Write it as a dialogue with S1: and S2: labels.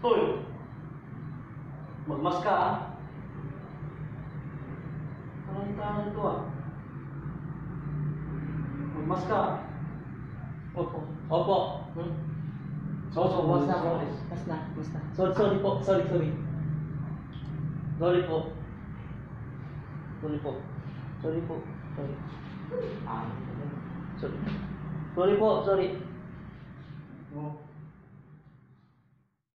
S1: Tol, Magmas ka ah. Parang tangan to ah. Magmas ka. Opo. Opo. Hmm? So, so,
S2: Mas na, mas na, mas na.
S1: Sorry, sorry po. Sorry, sorry. Sorry po. Sorry po. Sorry po. Sorry. Ah, sorry. Sorry po, sorry. Oh.